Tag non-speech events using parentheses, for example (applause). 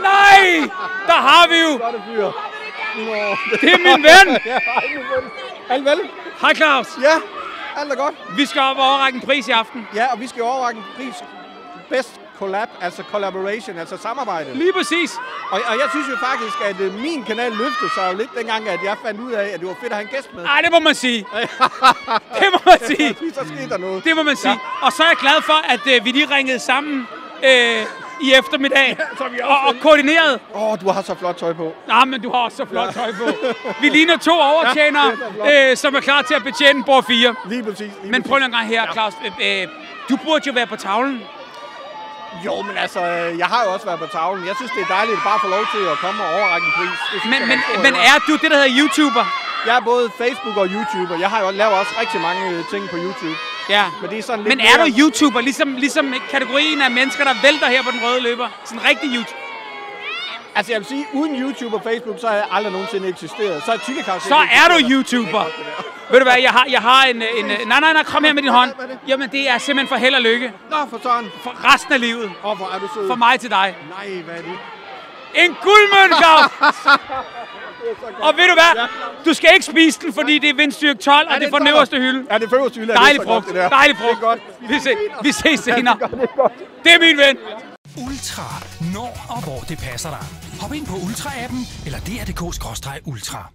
Nej! Der har vi jo! Det er min ven! (laughs) Ja. Alt vel? Hej Claus! Ja, alt er godt. Vi skal op og overrække en pris i aften. Ja, og vi skal overrække en pris. Best collab, altså collaboration, altså samarbejde. Lige præcis. Og, og jeg synes jo faktisk, at øh, min kanal løftede sig jo lidt dengang, at jeg fandt ud af, at det var fedt at have en gæst med. Ej, det må man sige. (laughs) Det må man sige. Så skete der noget. Det må man sige. Og så er jeg glad for, at øh, vi lige ringede sammen øh, i eftermiddag og, og koordineret. Åh, oh, du har så flot tøj på. Nej, men du har også så flot tøj på. Vi ligner to overtjenere, Ja, er øh, som er klar til at betjene bord 4. Lige præcis. Lige Men prøv lige en gang her, Claus. Øh, øh, du burde jo være på tavlen. Jo, men altså, øh, jeg har jo også været på tavlen. Jeg synes, det er dejligt at bare få lov til at komme og overrække en pris. Men, men, men er du det, der hedder YouTuber? Jeg er både Facebook og YouTuber. Jeg har jo lavet også rigtig mange øh, ting på YouTube. Ja. Men det er sådan lidt Men er du YouTuber, ligesom, ligesom kategorien af mennesker, der vælter her på den røde løber? Sådan rigtig YouTube. Altså, jeg vil sige, uden YouTube og Facebook, så har jeg aldrig nogensinde eksisteret. Så er Tillecast Så er du YouTuber. Ved du hvad, jeg har, jeg har en, en... Nej, nej, nej, kom her med din hånd. Jamen, det er simpelthen for held og lykke. Nå, for sådan. For resten af livet. Åh, hvor er du sød. For mig til dig. Nej, hvad er det? En guldmønt, Claus! Og ved du hvad? Du skal ikke spise den, fordi det er vindstyrke 12, og det er fra den øverste hylde. Ja, det er øverste hylde. Dejlig så godt, frugt. det. Dejlig er frugt. godt. Vi, se, vi ses senere. Er er. Det er min ven. Ultra. Når og hvor det passer dig. Hop ind på Ultra-appen eller dr.dk-ultra.